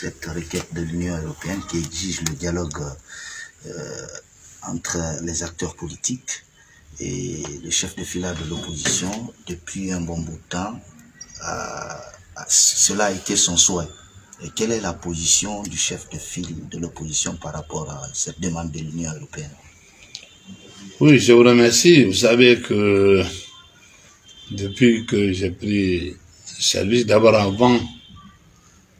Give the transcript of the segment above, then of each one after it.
cette requête de l'Union européenne qui exige le dialogue euh, entre les acteurs politiques et le chef de file de l'opposition depuis un bon bout de temps. Euh, cela a été son souhait. Et quelle est la position du chef de file de l'opposition par rapport à cette demande de l'Union européenne? Oui, je vous remercie. Vous savez que depuis que j'ai pris service, d'abord avant,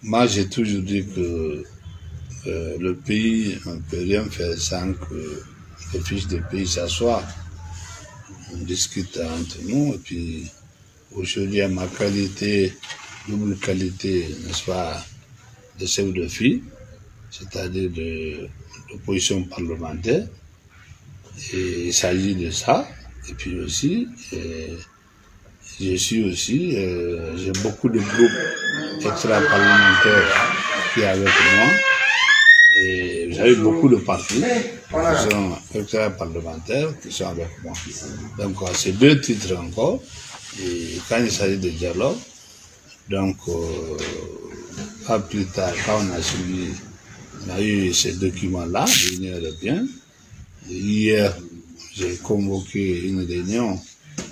moi j'ai toujours dit que euh, le pays ne peut rien faire sans que les fils de pays s'assoient. On discute entre nous et puis aujourd'hui à ma qualité, double qualité, n'est-ce pas, de chef de fille, c'est-à-dire de l'opposition parlementaire. Et il s'agit de ça. Et puis aussi, je suis aussi, euh, j'ai beaucoup de groupes extra-parlementaires qui avec moi. Et j'ai beaucoup de partis qui sont extra-parlementaires qui sont avec moi. Donc, c'est deux titres encore. Et quand il s'agit de dialogue, donc, euh, pas plus tard, quand on a suivi, on a eu ces documents-là, l'Union européenne. Hier, j'ai convoqué une réunion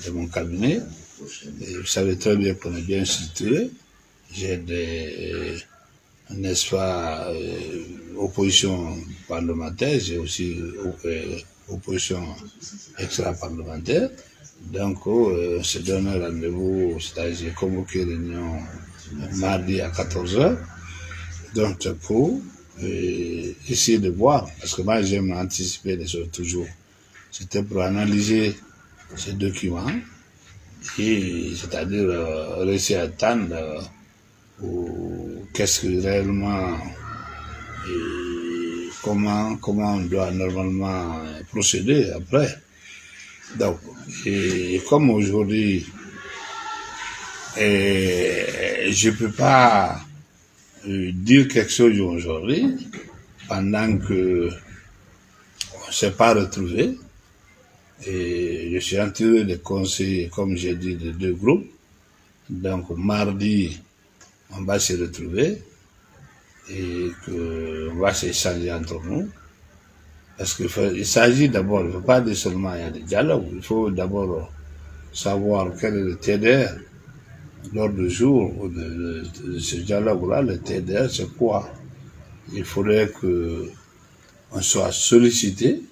de mon cabinet. Vous savez très bien qu'on est bien situé. J'ai des, n'est-ce pas, euh, opposition parlementaire, j'ai aussi euh, opposition extra-parlementaire. Donc, euh, on se donne rendez-vous, c'est-à-dire j'ai convoqué réunion mardi à 14h. Donc, pour euh, essayer de voir, parce que moi j'aime anticiper les choses toujours. C'était pour analyser ces documents et c'est-à-dire euh, réussir à attendre euh, qu'est-ce que réellement et comment comment on doit normalement procéder après. Donc, et, comme aujourd'hui, je peux pas dire quelque chose aujourd'hui pendant que on s'est pas retrouvé. Et je suis entouré de conseils, comme j'ai dit, de deux groupes. Donc, mardi, on va se retrouver et qu'on va s'échanger entre nous. Parce qu'il s'agit d'abord, il ne faut pas dire seulement il y a des dialogues, il faut d'abord savoir quel est le TDR. Lors du jour de, de, ce dialogue-là, le TDR, c'est quoi? Il faudrait que on soit sollicité,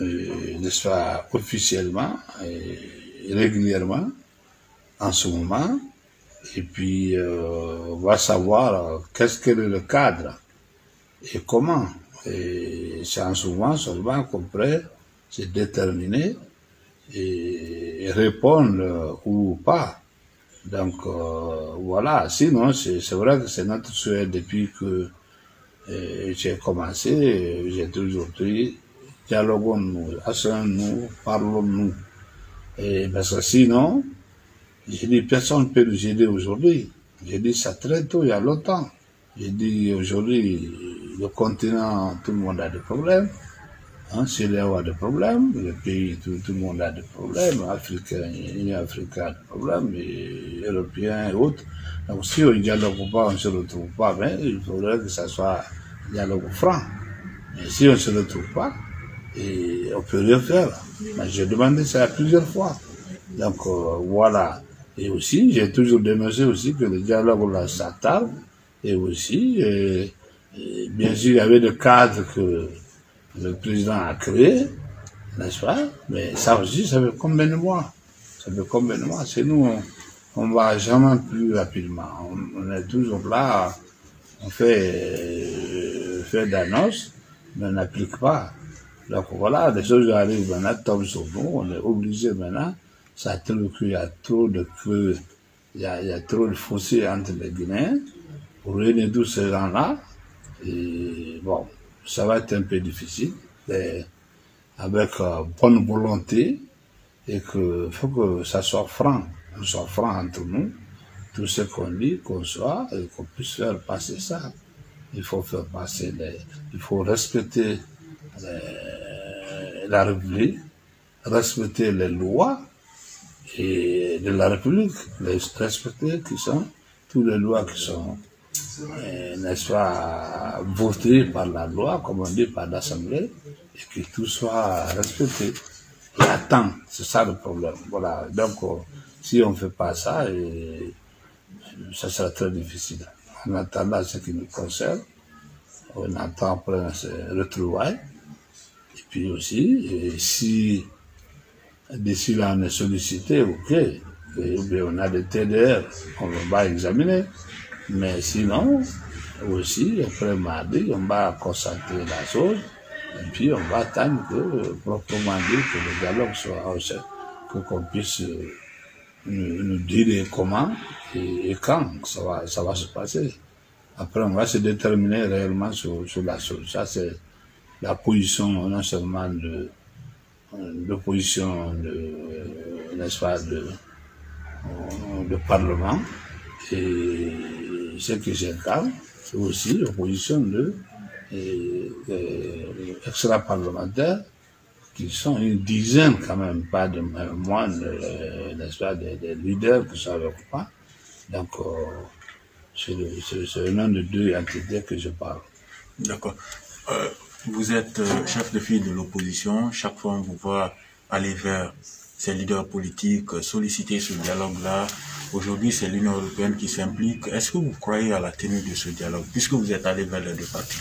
n'est-ce pas, officiellement et régulièrement en ce moment, et puis euh, on va savoir qu'est-ce que le cadre et comment. Et c'est en souvent seulement qu'on pourrait se déterminer et répondre ou pas. Donc euh, voilà, sinon c'est vrai que c'est notre souhait depuis que euh, j'ai commencé, j'ai toujours dit dialoguons-nous, asseyons-nous, parlons-nous. Et parce que sinon, j'ai dit personne ne peut nous aider aujourd'hui. J'ai dit ça très tôt, il y a longtemps. J'ai dit aujourd'hui, le continent, tout le monde a des problèmes. Hein, a des problèmes, le pays, tout, le monde a des problèmes, Africains, Union africaine a des problèmes, et Européens et autres. Donc si on ne dialogue pas, on ne se retrouve pas, mais il faudrait que ça soit un dialogue franc. Mais si on ne se retrouve pas, et on peut rien faire. J'ai demandé ça plusieurs fois. Donc euh, voilà. Et aussi, j'ai toujours dénoncé aussi que le dialogue là s'attarde. Et aussi, et, et bien sûr, il y avait des cadres que le président a créé, n'est-ce pas? Mais ça aussi, ça fait combien de mois Ça fait combien de mois C'est nous, on, ne va jamais plus rapidement. On, on, est toujours là, on fait, euh, fait d'annonces, mais on n'applique pas. Donc voilà, les choses arrivent maintenant, tombent sur nous, on est obligé maintenant, ça trouve qu'il y a trop de creux, il y a, il y a trop de fossés entre les Guinéens, pour réunir tous ces gens-là, et bon, ça va être un peu difficile, mais avec euh, bonne volonté, et que faut que ça soit franc, qu'on soit franc entre nous, tout ce qu'on dit, qu'on soit, et qu'on puisse faire passer ça. Il faut faire passer il faut respecter la République, respecter les lois et de la République, les respecter qui sont toutes les lois qui sont n'est-ce pas, voté par la loi, comme on dit, par l'Assemblée, et que tout soit respecté. Et attend, c'est ça le problème. Voilà. Donc, si on ne fait pas ça, ça sera très difficile. En attendant ce qui nous concerne, on attend après le retrouvailles. Puis aussi, et si d'ici là on est sollicité, ok, on a des TDR, on va examiner. Mais sinon, aussi, après mardi, on va constater la chose, et puis on va attendre que, proprement dit, que le dialogue soit que qu'on puisse euh, nous, dire comment et, quand ça va, ça va se passer. Après, on va se déterminer réellement sur, sur la chose. Ça, c'est la position non seulement de l'opposition de, n'est-ce de, de Parlement, et ce que j'incarne, c'est aussi l'opposition de extra-parlementaires qui sont une dizaine quand même, pas de moins, n'est-ce des, leaders qui sont avec moi. Donc, euh, c'est le nom de deux entités que je parle. D'accord. Euh, vous êtes euh, chef de file de l'opposition. Chaque fois, on vous voit aller vers ces leaders politiques, solliciter ce dialogue-là. Aujourd'hui, c'est l'Union européenne qui s'implique. Est-ce que vous croyez à la tenue de ce dialogue, puisque vous êtes allé vers les deux partis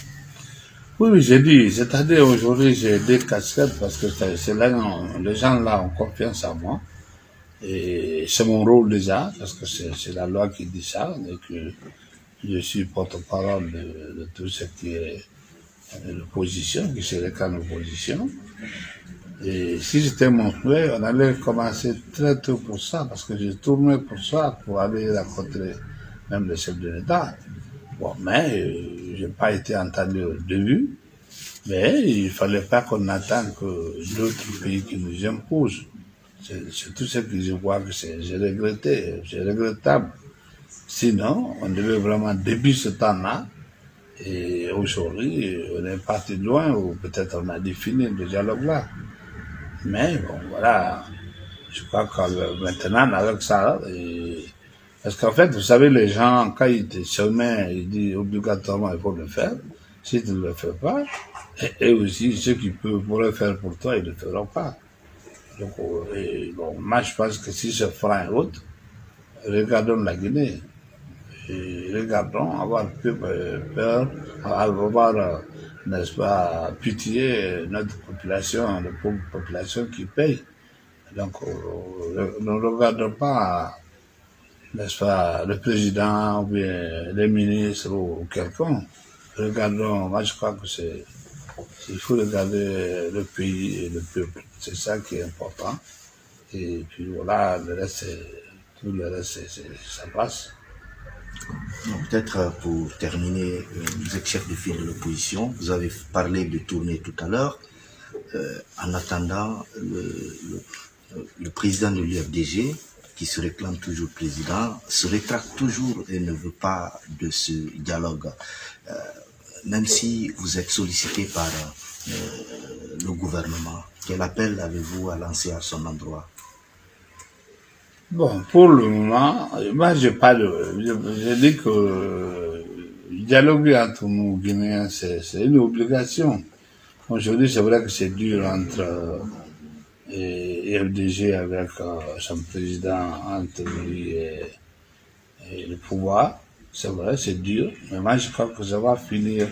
Oui, oui j'ai dit. C'est-à-dire, aujourd'hui, j'ai des casquettes parce que c'est là, les gens là ont confiance en moi. Et c'est mon rôle déjà, parce que c'est la loi qui dit ça, et que je suis porte-parole de, tout ce qui est euh, l'opposition, qui serait qu'en l'opposition. Et si j'étais montré, on allait commencer très tôt pour ça, parce que j'ai tourné pour ça, pour aller rencontrer même le chef de l'État. Bon, mais euh, j'ai pas été entendu au début, mais il fallait pas qu'on attende que d'autres pays qui nous imposent. C'est tout ce que je vois que j'ai regretté, c'est regrettable. Sinon, on devait vraiment, depuis ce temps-là, et aujourd'hui, on est parti loin, ou peut-être on a défini le dialogue là. Mais bon, voilà, je crois que maintenant, avec ça, et... parce qu'en fait, vous savez, les gens, quand ils te sommet, ils disent obligatoirement, il faut le faire. Si tu ne le fais pas, et, aussi ceux qui peuvent le faire pour toi, ils ne le feront pas. Donc, euh, bon, moi, je pense que si ce frein un route, regardons la Guinée. Regardons, avoir euh, peur, avoir, euh, n'est-ce pas, pitié notre population, la pauvre population qui paye. Donc, ne regardons pas, n'est-ce pas, le président ou bien les ministres ou quelqu'un. Regardons, moi je crois que c'est il faut regarder le pays et le peuple. C'est ça qui est important. Et puis voilà, le reste, tout le reste, ça passe. Peut-être euh, pour terminer, euh, vous êtes chef de file de l'opposition. Vous avez parlé de tournée tout à l'heure. Euh, en attendant, le, président de l'UFDG, qui se réclame toujours président, se rétracte toujours et ne veut pas de ce dialogue même si vous êtes sollicité par le gouvernement, quel appel avez-vous à lancer à son endroit? Bon, pour le moment, moi je parle, je, dis que dialoguer entre nous Guinéens, c'est une obligation. Aujourd'hui, c'est vrai que c'est dur entre euh, FDG avec euh, son président, entre lui et le pouvoir. C'est vrai, c'est dur, mais moi je crois que ça va finir,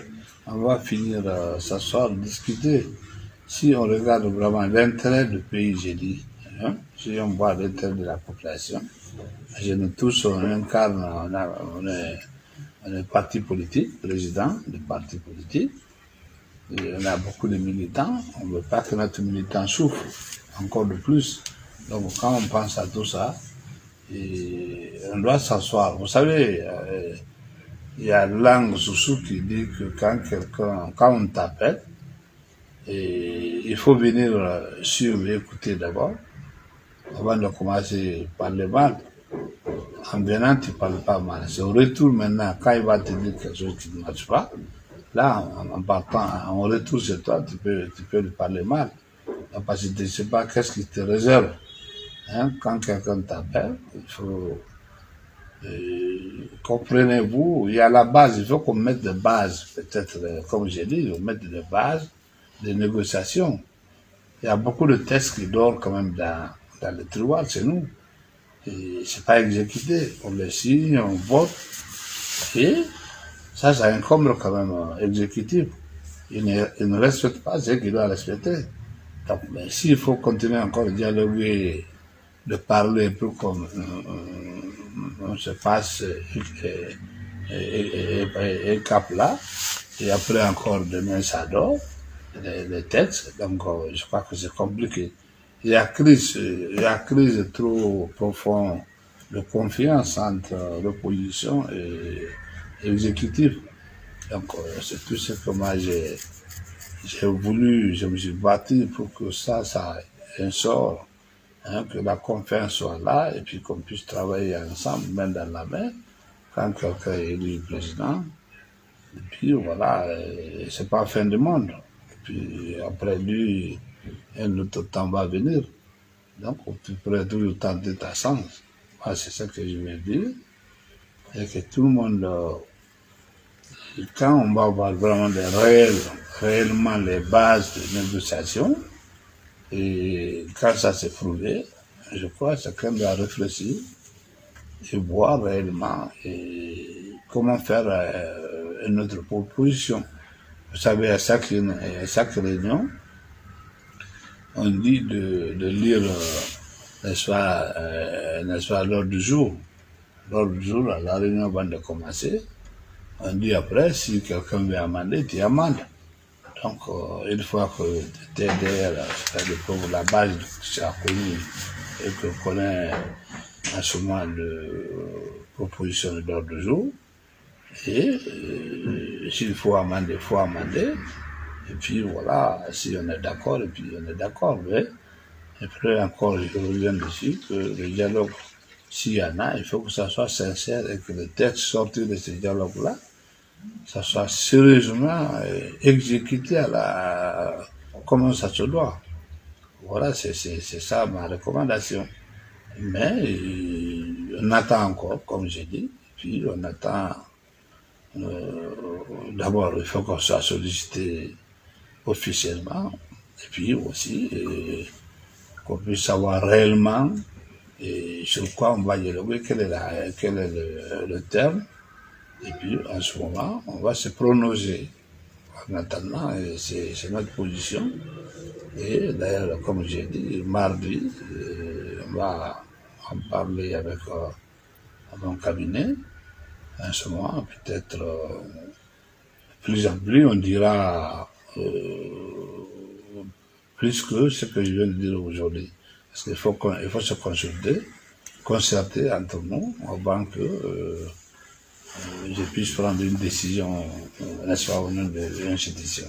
on va finir euh, s'asseoir, discuter. Si on regarde vraiment l'intérêt du pays, j'ai dit, hein, si on voit l'intérêt de la population, je nous tous, on incarne, on, a, est, on parti politique, président de parti politique, on a beaucoup de militants, on ne veut pas que notre militant souffre encore de plus. Donc quand on pense à tout ça, et on doit s'asseoir. Vous savez, euh, il y a langue sous qui dit que quand quelqu'un, quand on t'appelle, il faut venir et écouter d'abord, avant de commencer par parler mal. En venant, tu ne parles pas mal. C'est au retour maintenant, quand il va te dire quelque chose qui ne marche pas, là, en, partant, en retour chez toi, tu peux, tu peux lui parler mal. Parce que tu ne sais pas qu'est-ce qui te réserve. Hein, quand quelqu'un t'appelle, il faut, Euh, comprenez-vous, il y a la base, il faut qu'on mette de base, peut-être, euh, comme j'ai dit, mette de base des négociations. Il y a beaucoup de textes qui dorment quand même dans, dans le tiroir chez nous. C'est pas exécuté. On les signe, on vote. Et ça, ça incombe quand même l'exécutif. Il ne, il ne respecte pas ce qu'il doit respecter. Donc, s'il faut continuer encore à dialoguer, de parler un peu comme euh, on se passe et, et, cap là, et après encore demain ça dort, les, les textes, donc euh, je crois que c'est compliqué. Il y a crise, il y a crise trop profonde de confiance entre l'opposition et l'exécutif. Donc euh, c'est tout ce que moi j'ai voulu, je me suis battu pour que ça, ça sort, hein, que la confiance soit là et puis qu'on puisse travailler ensemble, main dans la main, quand quelqu'un est élu président. Et puis voilà, c'est pas la fin du monde. Puis après lui, un autre temps va venir. Donc tu pourrais toujours tenter ta chance. Moi, c'est ça que je veux dire. Et que tout le monde, euh, quand on va avoir vraiment des réels, réellement les bases de négociation, et quand ça s'est prouvé, je crois que chacun doit réfléchir et voir réellement comment faire euh, une autre proposition. Vous savez, à chaque, à chaque réunion, on dit de, de lire, euh, n'est-ce pas, euh, n'est-ce pas, l'ordre du jour. L'ordre du jour, la réunion avant de commencer, on dit après, si quelqu'un veut amender, tu amendes. Donc, euh, une fois que derrière, c'est-à-dire la base que tu as connue et que tu connais en ce moment de proposition de l'ordre du jour, et s'il faut amender, il faut amender. Et puis voilà, si on est d'accord, et puis on est d'accord. Mais après encore, je reviens dessus, que le dialogue, s'il y en a, il faut que ça soit sincère et que le texte sorti de ce dialogue-là, ça soit sérieusement euh, exécuté à la, comment ça se doit. Voilà, c'est ça ma recommandation. Mais on attend encore, comme j'ai dit, puis on attend, euh, d'abord, il faut qu'on soit sollicité officiellement, et puis aussi euh, qu'on puisse savoir réellement sur quoi on va dialoguer, quel est, la, quel est le, terme, et puis en ce moment, on va se prononcer. En attendant, c'est notre position. Et d'ailleurs, comme j'ai dit, mardi, euh, on va en parler avec euh, mon cabinet. En ce moment, peut-être plus en plus, on dira euh, plus que ce que je viens de dire aujourd'hui. Parce qu'il faut, il faut se consulter, concerter entre nous avant que euh, je puisse prendre une décision, au nom de l'institution.